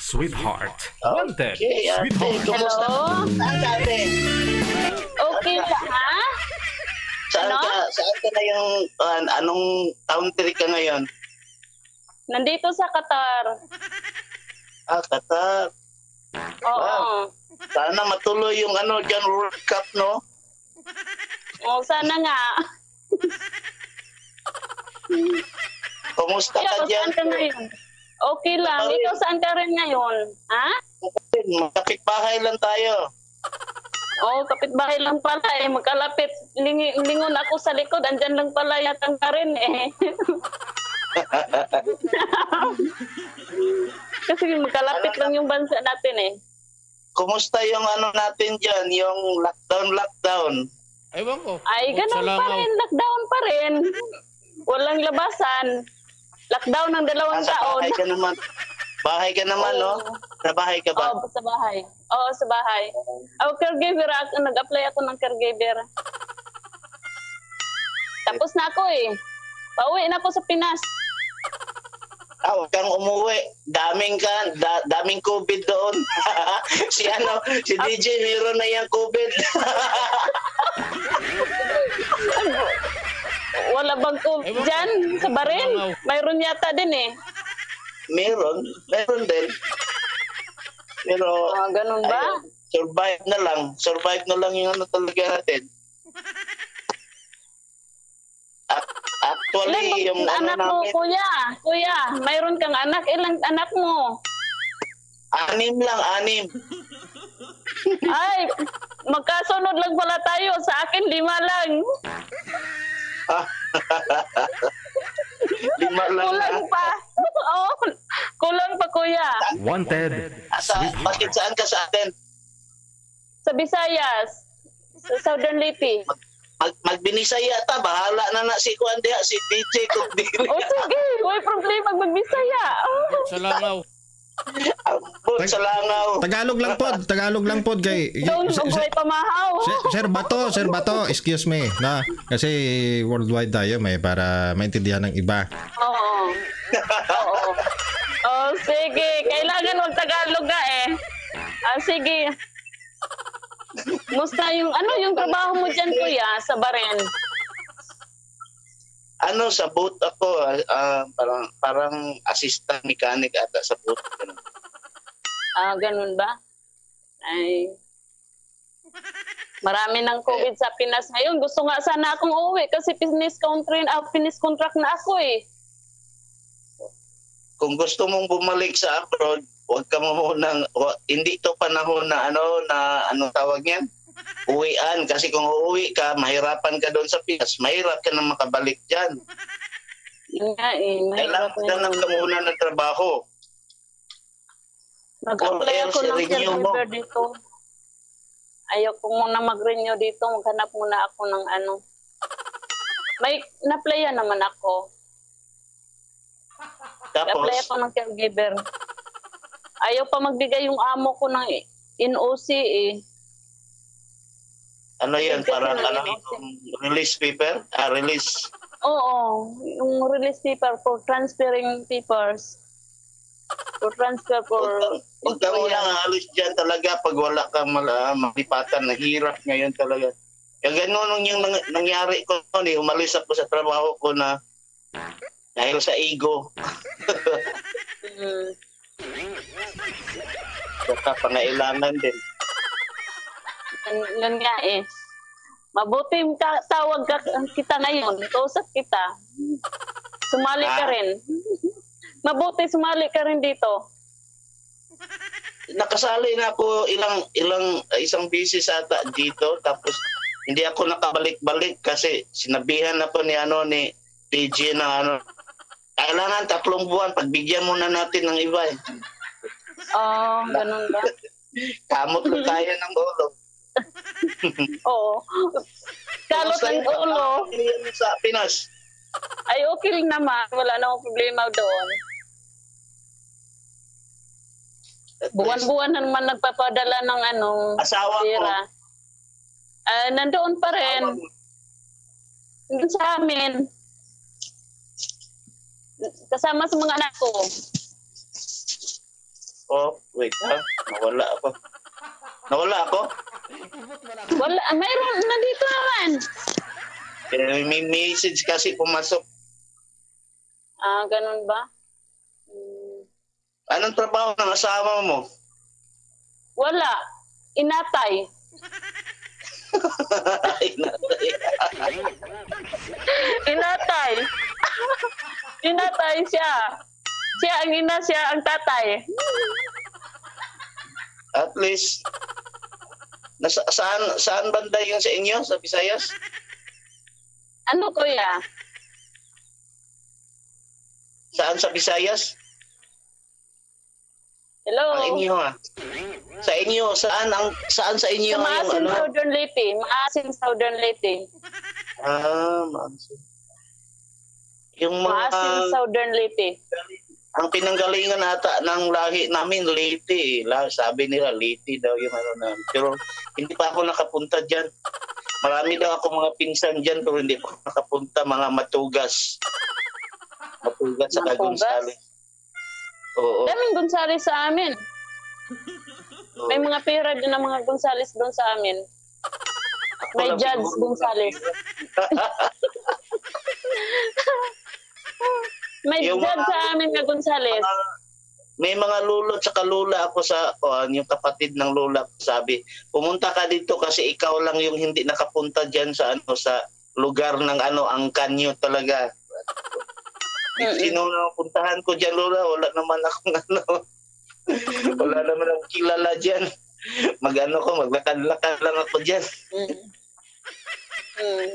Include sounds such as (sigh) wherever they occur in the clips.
Sweetheart. Wanted. Okay, ate, Sweetheart. kumusta? Hello? Saan ka, ate? Okay ba, ha? Saan Ano? ka? Saan ka na yung, ah, anong country ka ngayon? Nandito sa Qatar. Ah, Qatar. Oo. Sana matuloy yung ano dyan, World Cup, no? O, sana nga. Kumusta ka dyan? saan ka ngayon? Okay lang. Ikaw, saan ka rin ngayon? Ha? Kapit bahay lang tayo. Oo, kapitbahay lang pala eh. Magkalapit. Lingi, lingon ako sa likod. Andyan lang pala yatang ka rin eh. (laughs) Kasi magkalapit lang yung bansa natin eh. Kumusta yung ano natin dyan, yung lockdown, lockdown? Ewan ko. Ay, ganun pa rin. Lockdown pa rin. Walang labasan. Lockdown ng dalawang Nasa taon. bahay ka naman. Bahay ka naman, no? Sa bahay ka ba? Oo, sa bahay. Oo, sa bahay. Ako, caregiver ako. Nag-apply ako ng caregiver. Tapos na ako eh. Pauwi na ako sa Pinas. Ah, huwag kang umuwi. Daming ka, da, daming COVID doon. (laughs) si ano, si DJ meron na yung COVID. (laughs) Wala bang ko Ewan ko. dyan sa? Langaw. Mayroon yata din eh. meron, meron din. Pero, Ah, ganun ba? ayun, survive na lang. Survive na lang yung ano talaga natin. Ac- Actually, Ilan yung ano anak mo, namin, kuya? Kuya, mayroon kang anak. Ilang anak mo? anim lang, anim. Ay, magkasunod lang pala tayo. Sa akin, lima lang. (laughs) Lima lang na. Kulang pa. Oo, kulang pa, kuya. Wanted. Asa, bakit saan ka sa atin? Sa Visayas. Sa Southern Leyte. Mag, magbinisaya ta, bahala na na si Juan diha, si DJ kung di O sige, may problema magbisaya. Sa langaw. Ambot sa langaw. Tagalog lang pod, Tagalog lang pod kay Doon, Sir- buhay pamahaw. Sir, Sir Bato, Sir Bato, excuse me, na kasi worldwide tayo may para maintindihan ng iba. Oo. Oo. Oh, sige. Kailangan mag Tagalog ka eh. Ah, sige. Musta yung, ano yung trabaho mo dyan, kuya, sa Baren? Ano sa boat ako, ah, parang parang assistant mechanic ata sa boat. Ganun. Ah, ganun ba? Ay. Marami ng COVID sa Pinas ngayon. Gusto nga sana akong uwi kasi finish contract, ah, finish contract na ako eh. Kung gusto mong bumalik sa abroad, huwag ka mo munang, wa- hindi to panahon na ano, na ano tawag niyan? Uwian. Kasi kung uuwi ka, mahirapan ka doon sa Pinas. Mahirap ka na makabalik dyan. Nga eh. Kailangan ka yun. ka muna ng trabaho. Mag-apply ako ng caregiver dito. Ayoko muna mag-renew dito. Maghanap muna ako ng ano. May na-applyan naman ako. Tapos, apply ako ng caregiver. Ayaw pa magbigay yung amo ko ng NOC eh. Ano yan, parang ano, release paper? Ah, release. Oo, yung release paper for transferring papers. For transfer for... Huwag ka muna alis dyan talaga pag wala kang mala, malipatan. Nahirap ngayon talaga. Kaya ganun yung nang- nangyari ko noon eh. Umalis ako sa trabaho ko na dahil sa ego. (laughs) Mm. Baka pangailangan din. Yun- nga eh. Mabuti ka, tawag ka, kita ngayon. Kausap kita. Sumali ka Ah. rin. Mabuti sumali ka rin dito. Nakasali na ako ilang ilang isang bisis ata dito tapos hindi ako nakabalik-balik kasi sinabihan ako ni ano ni TJ na ano kailangan tatlong buwan pagbigyan muna natin ng iba eh. Oh, ganun ba? (laughs) Kamot ko tayo ng ulo. (laughs) Oo. Kalot Kamusta ng yung ulo. mo sa Pinas? Ay, okay lang naman. Wala na akong problema doon. Buwan-buwan na naman nagpapadala ng ano, Asawa ko. pera. Ah, nandoon pa rin. Doon sa amin. Kasama sa mga anak ko. Oh, wait ha. Nawala ako. Nawala ako? Wala, ah, mayroon, nandito naman. Eh, May message kasi pumasok. Ah, ganun ba? Hmm, Anong trabaho ng asawa mo? Wala. Inatay. (laughs) Ay, natay. Inatay. Inatay siya. Siya ang ina, siya ang tatay. At least, nasa, saan, saan banda yun sa inyo, sa Visayas? Ano kuya? Saan sa Visayas? Hello? Ang inyo ha? Sa inyo, saan ang saan sa inyo Sa yung Maasin ano? Southern Leyte. Maasin Southern Leyte. Ah, maasin. Yung Maasin mga Southern Leyte. Ang pinanggalingan ata ng lahi namin Leyte. eh. La, sabi nila Leyte daw yung ano na. Pero hindi pa ako nakapunta diyan. Marami daw ako mga pinsan diyan pero hindi pa ako nakapunta mga matugas. Matugas sa? Gonzales. Oo. Daming Gonzales sa amin. oo. May mga pera din ng mga Gonzales doon sa amin. May Judge Gonzales. (laughs) (laughs) May Yung judge mga- sa amin na Gonzales. may mga lulo at lula ako sa kuan, yung kapatid ng lula sabi, pumunta ka dito kasi ikaw lang yung hindi nakapunta diyan sa ano sa lugar ng ano ang kanyo talaga. Sino na puntahan ko diyan lula? Wala naman akong (laughs) ano. Wala naman akong kilala diyan. Magano ko, maglakad-lakad lang ako diyan. Mm.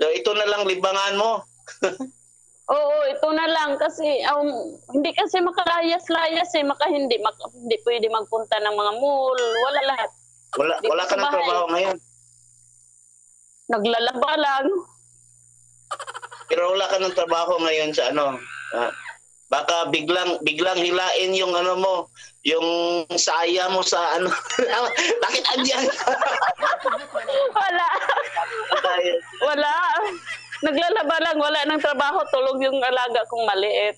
So ito na lang libangan mo. (laughs) Oo, ito na lang kasi um, hindi kasi makalayas-layas eh, maka hindi maka, hindi pwede magpunta ng mga mall, wala lahat. Wala Dito wala ka ng trabaho ngayon. Naglalaba lang. Pero wala ka ng trabaho ngayon sa ano. ah, baka biglang biglang hilain yung ano mo, yung saya mo sa ano. (laughs) Bakit andyan? (laughs) Wala. Wala. Naglalaba lang, wala ng trabaho, tulog yung alaga kong maliit.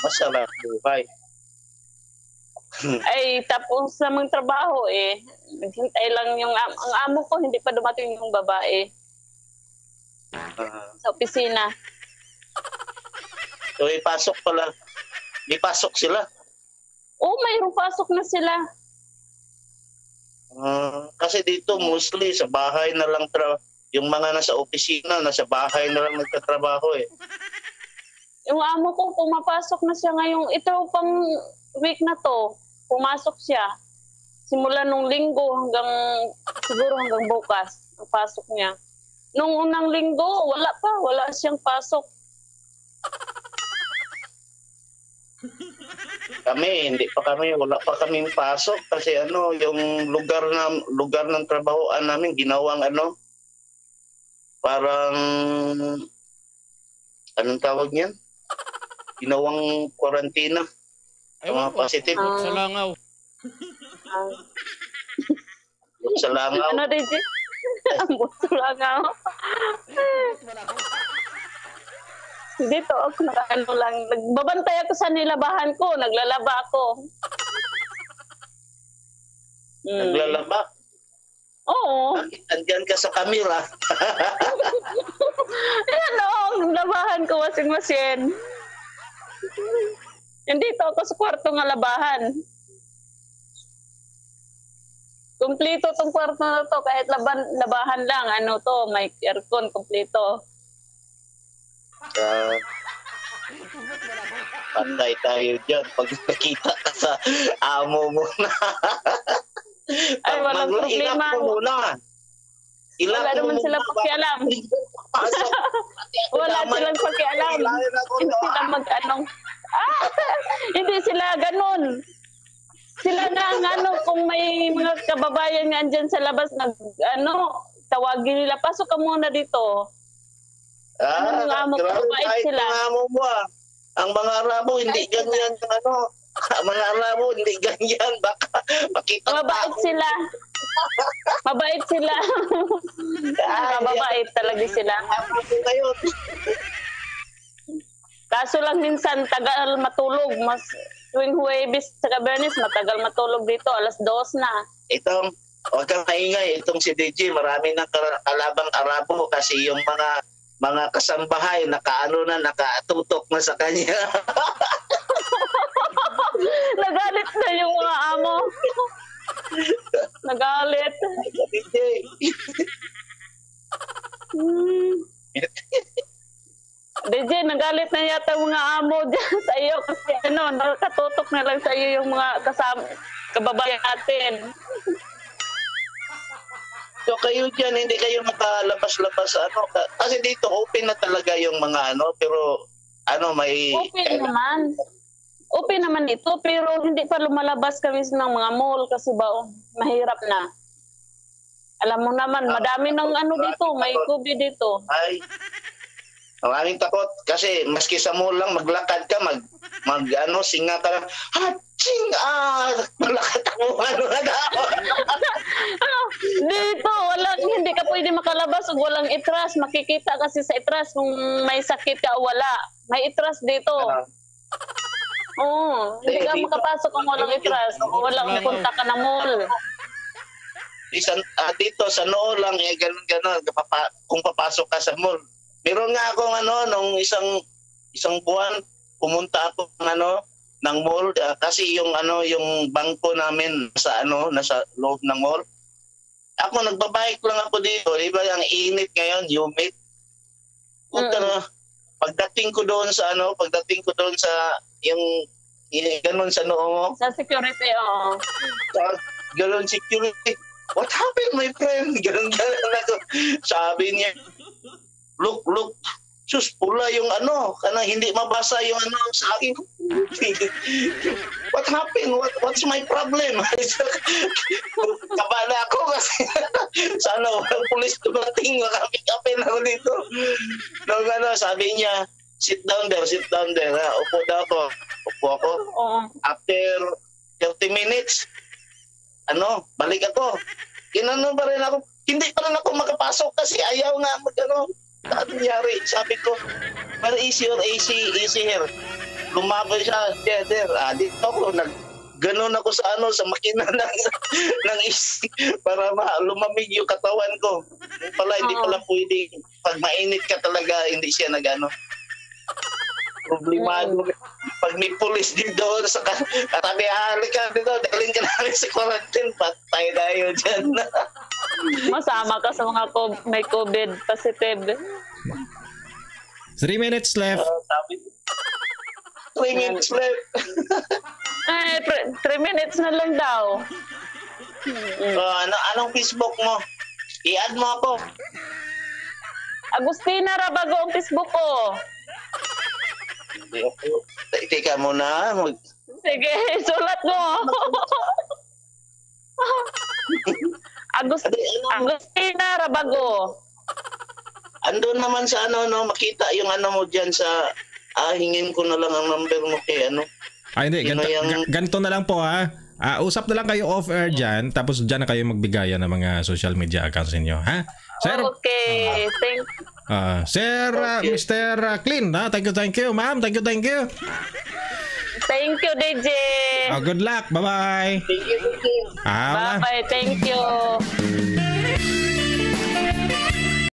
Masarap buhay. Ay, tapos sa mga trabaho eh, naghintay lang yung, am- ang amo ko, hindi pa dumating yung babae Ah, sa opisina. so ipasok pala. Ipasok sila. Oo, mayroong pasok na sila. Ah, kasi dito mostly sa bahay na lang tra yung mga nasa opisina, nasa bahay na lang nagtatrabaho eh. (laughs) Yung amo ko, pumapasok na siya ngayong, ito pang week na to, pumasok siya. Simula nung linggo hanggang, siguro hanggang bukas, ang pasok niya. Nung unang linggo, wala pa, wala siyang pasok. Kami, hindi pa kami, wala pa kaming pasok kasi ano, yung lugar na lugar ng trabahoan namin ginawang ano parang anong tawag niyan? Ginawang kwarantina. Ewan Mga positive Ah. Sa langaw. Ah, sa langaw. ano din Ang buto lang ako. Dito ako nakaano lang. Nagbabantay ako sa nilabahan ko. Naglalaba ako. Mm. Naglalaba. Oo. Bakit andyan ka sa kamera? (laughs) Ayan o, ang labahan ko, washing machine. Nandito ako sa kwarto ng labahan. Kumplito tong kwarto na to, kahit laban, labahan lang, ano to, may aircon, kumplito. Ah, Patay tayo dyan pag nakita ka sa amo mo na. (laughs) Ay, walang Mag- problema. Mo muna. Wala naman sila pakialam. Wala silang pakialam. Hindi (laughs) sila mag-anong, ah, (laughs) hindi sila ganun. Sila na ang ano, kung may mga kababayan nga andyan sa labas, nag, ano, tawagin nila, pasok ka muna dito. Ah, grabe mabait kahit sila. mo ah. Ang mga Arabo hindi ganyan ang ano. (laughs) Mga Arabo hindi ganyan. Baka makita Mabait tao. sila. Mabait sila. Ay, Mababait talaga sila. Ngayon. Kaso lang minsan tagal matulog. Mas tuwing Huwebes sa Bernis, matagal matulog dito. Alas dos na. Itong, huwag kang maingay, itong si DJ, marami ng kalabang Arabo kasi yung mga mga kasambahay, nakaano na, nakatutok na sa kanya. (laughs) (laughs) Nagalit na yung mga amo. Nagalit. DJ, Hmm. DJ, nagalit na yata yung mga amo dyan sa iyo kasi ano, nakatutok na lang sa iyo yung mga kasama, kababayan natin. so kayo dyan, hindi kayo makalabas-labas ano. ka- Kasi dito, open na talaga yung mga ano, pero ano, may... Okay naman. Okay naman ito, pero hindi pa lumalabas kami ng mga mall kasi ba, oh, mahirap na. Alam mo naman, madami ng ano dito, may COVID dito. Ay, maraming takot. Kasi maski sa mall lang, maglakad ka, mag, mag ano, singa ka lang, Haching! Ah! (laughs) Ano na daw. (laughs) Dito, wala, hindi ka pwede makalabas kung walang itras. Makikita kasi sa itras kung may sakit ka o wala. May itras dito. Oo, hindi ka makapasok kung walang itras. Walang punta ka na mall. Isang, ah, dito, sa noo lang, eh, ganun, ganun, kapapa, kung papasok ka sa mall. Meron nga akong ano, nung isang, isang buwan, pumunta ako ng ano, ng mall, ah, kasi yung ano, yung bangko namin sa ano, nasa loob ng mall. Ako, nagbabike lang ako dito, di ba, ang init ngayon, humid. Punta Mm. na, pagdating ko doon sa ano, pagdating ko doon sa, yung, yung ganun sa noo mo, Sa security, oo. sa galon security. What happened, my friend? (laughs) Ganun ganun ako. Sabi niya, look, look, sus, pula yung ano, kana hindi mabasa yung ano sa akin. (laughs) What happened? What, what's my problem? (laughs) Kabala ako kasi (laughs) sana walang pulis dumating, makapikapin ako dito. Nung ano, sabi niya, sit down there, sit down there. Ha? Upo daw ako. Upo ako after 30 minutes, ano, balik ako. Kinano pa rin ako. Hindi pa rin ako makapasok kasi ayaw nga mag ano. Ano nangyari? Sabi ko, where is your AC, AC here? Lumaban siya, there, there. Ah, dito ako, nag, ganun ako sa ano, sa makina (laughs) ng, ng AC para ma, lumamig yung katawan ko. Yung pala, hindi pala pwede. Pag mainit ka talaga, hindi siya nagano. Problemado. Pag may pulis din doon sa ka- katabi, halik ka dito, dalhin ka namin sa quarantine, patay tayo dyan. (laughs) Masama ka sa mga co- may COVID positive. Three minutes left. Ah, sabi, three minutes left. Eh, pre- three minutes na lang daw. Ah, ano, anong Facebook mo? I-add mo ako. Agustina Rabago ang Facebook ko. Hindi ako- Teka muna. Mag, Sige, (laughs) sulat mo. (laughs) Agust Adi, ano, Agustina Rabago. andun naman sa ano, no, makita yung ano mo dyan sa, ah, hingin ko na lang ang number mo kay ano. Ah, hindi. Ganito, yung- ga- ganito na lang po ha. Ah, usap na lang kayo off-air dyan, tapos dyan na kayo magbigayan ng mga social media accounts ninyo, ha? Sir, Okay, thank ah, Sir ah, Mr. Clean, ha? Thank you, thank you. Ma'am, thank you, thank you. Thank you DJ. Ah, good luck. Bye-bye. Thank you, thank you. Ah, wala. Bye bye, thank you.